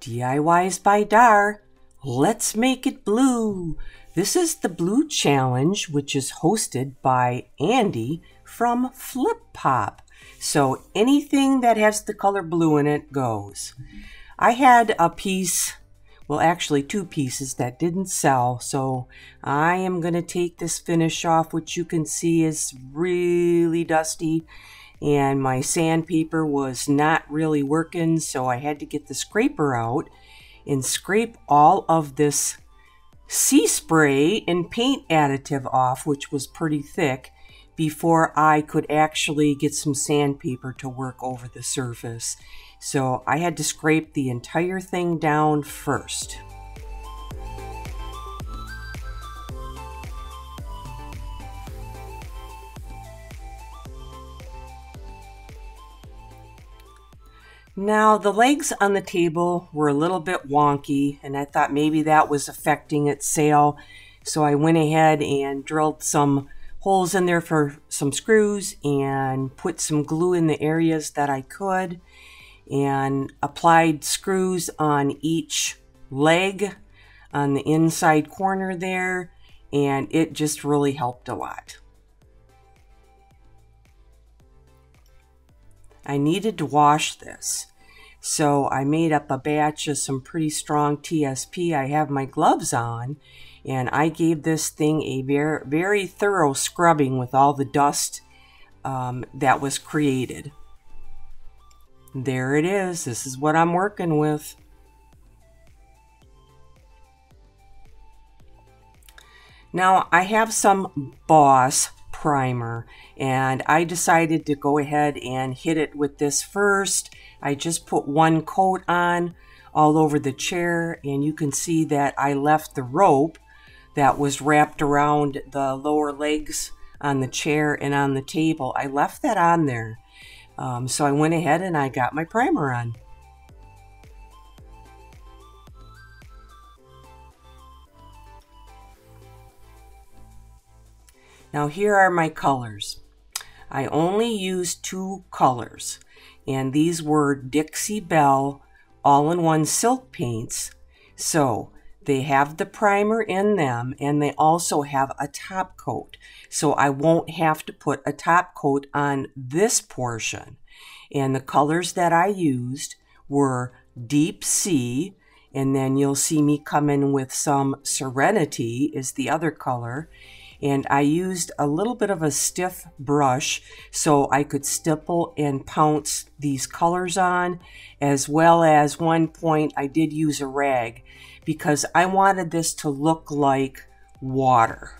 DIYs by Dar. Let's make it blue. This is the Blue Challenge, which is hosted by Andy from Flip Pop. So anything that has the color blue in it goes. I had a piece, well, actually two pieces that didn't sell. So I am going to take this finish off, which you can see is really dusty and my sandpaper was not really working so I had to get the scraper out and scrape all of this sea spray and paint additive off which was pretty thick before I could actually get some sandpaper to work over the surface. So I had to scrape the entire thing down first. Now, the legs on the table were a little bit wonky, and I thought maybe that was affecting its sale. So I went ahead and drilled some holes in there for some screws and put some glue in the areas that I could and applied screws on each leg on the inside corner there, and it just really helped a lot. I needed to wash this. So I made up a batch of some pretty strong TSP. I have my gloves on and I gave this thing a very, very thorough scrubbing with all the dust um, that was created. There it is. This is what I'm working with. Now I have some Boss primer and I decided to go ahead and hit it with this first. I just put one coat on all over the chair and you can see that I left the rope that was wrapped around the lower legs on the chair and on the table. I left that on there. Um, so I went ahead and I got my primer on. Now here are my colors. I only used two colors, and these were Dixie Belle all-in-one silk paints. So they have the primer in them, and they also have a top coat. So I won't have to put a top coat on this portion. And the colors that I used were Deep Sea, and then you'll see me come in with some Serenity is the other color and I used a little bit of a stiff brush so I could stipple and pounce these colors on as well as one point I did use a rag because I wanted this to look like water.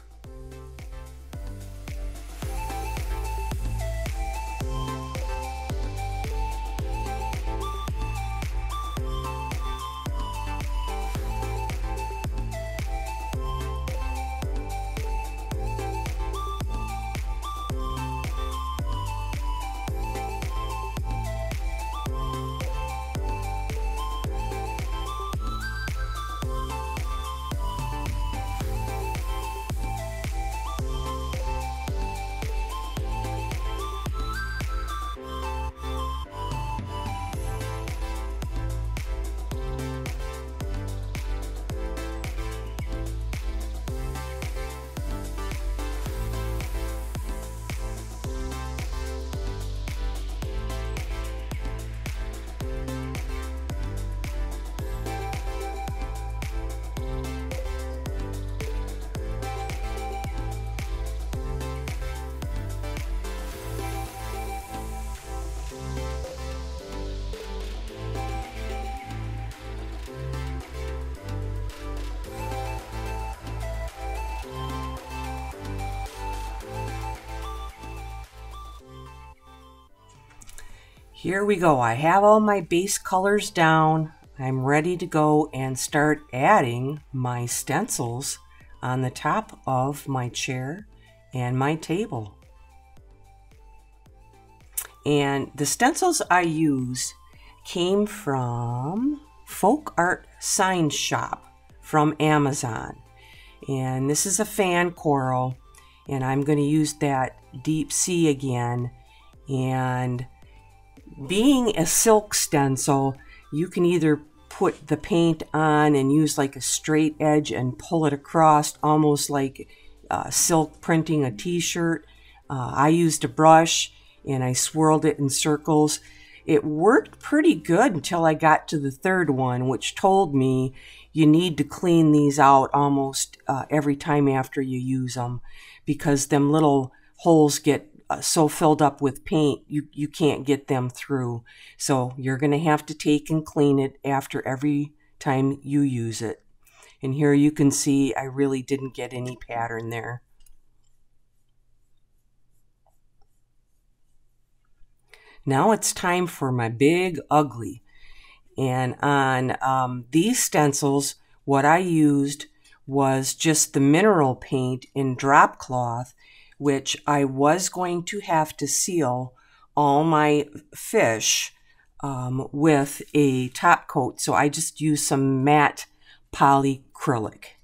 Here we go. I have all my base colors down. I'm ready to go and start adding my stencils on the top of my chair and my table. And the stencils I used came from Folk Art Sign Shop from Amazon. And this is a fan coral, and I'm going to use that deep sea again. And being a silk stencil, you can either put the paint on and use like a straight edge and pull it across almost like uh, silk printing a t-shirt. Uh, I used a brush and I swirled it in circles. It worked pretty good until I got to the third one, which told me you need to clean these out almost uh, every time after you use them because them little holes get uh, so filled up with paint you, you can't get them through. So you're going to have to take and clean it after every time you use it. And here you can see I really didn't get any pattern there. Now it's time for my big ugly. And on um, these stencils, what I used was just the mineral paint in drop cloth, which I was going to have to seal all my fish um, with a top coat. So I just used some matte polycrylic.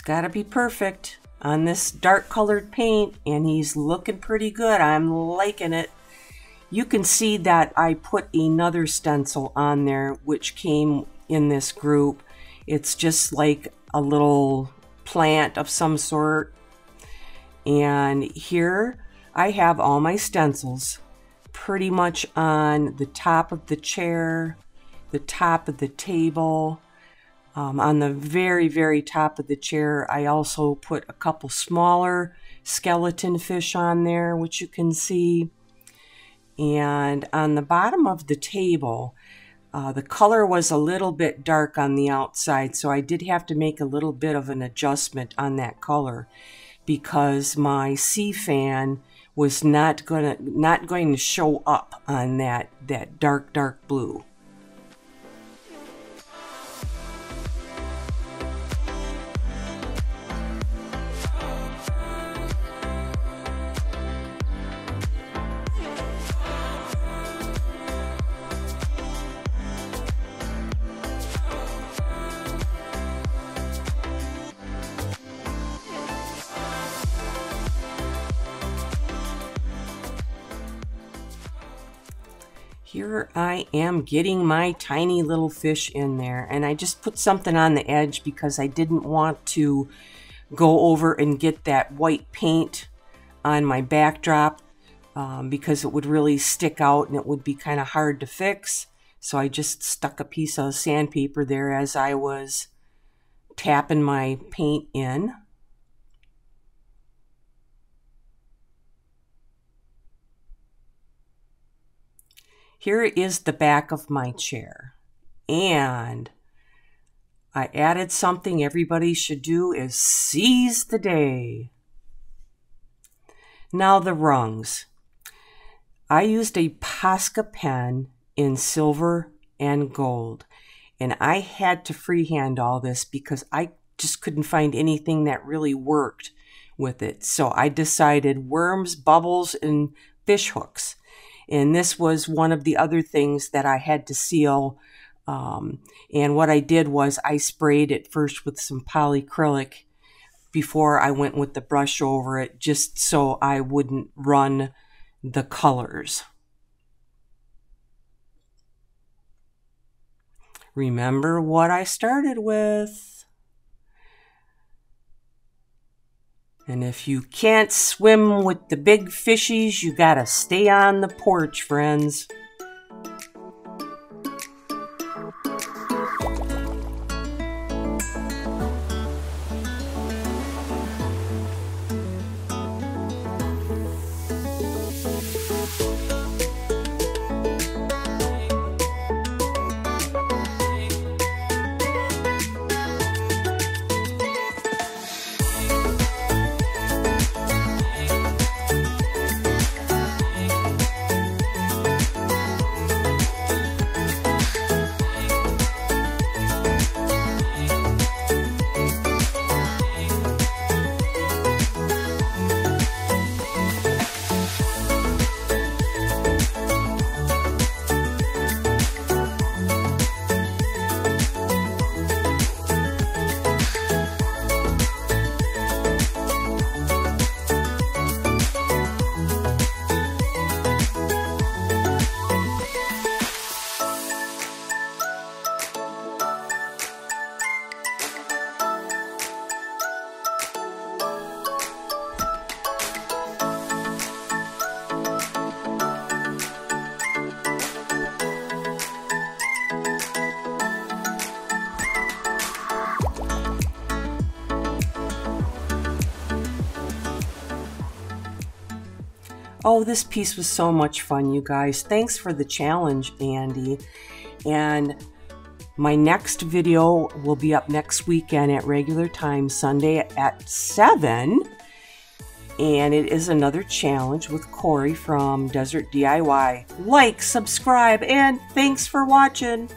He's got to be perfect on this dark colored paint and he's looking pretty good. I'm liking it. You can see that I put another stencil on there which came in this group. It's just like a little plant of some sort. And here I have all my stencils pretty much on the top of the chair, the top of the table, um, on the very, very top of the chair, I also put a couple smaller skeleton fish on there, which you can see. And on the bottom of the table, uh, the color was a little bit dark on the outside, so I did have to make a little bit of an adjustment on that color because my sea fan was not gonna not going to show up on that that dark dark blue. Here I am getting my tiny little fish in there and I just put something on the edge because I didn't want to go over and get that white paint on my backdrop um, because it would really stick out and it would be kind of hard to fix. So I just stuck a piece of sandpaper there as I was tapping my paint in. Here is the back of my chair. And I added something everybody should do is seize the day. Now the rungs. I used a Posca pen in silver and gold. And I had to freehand all this because I just couldn't find anything that really worked with it. So I decided worms, bubbles, and fish hooks. And this was one of the other things that I had to seal. Um, and what I did was I sprayed it first with some polycrylic before I went with the brush over it, just so I wouldn't run the colors. Remember what I started with. And if you can't swim with the big fishies, you gotta stay on the porch, friends. Oh, this piece was so much fun, you guys. Thanks for the challenge, Andy. And my next video will be up next weekend at regular time, Sunday at 7. And it is another challenge with Corey from Desert DIY. Like, subscribe, and thanks for watching.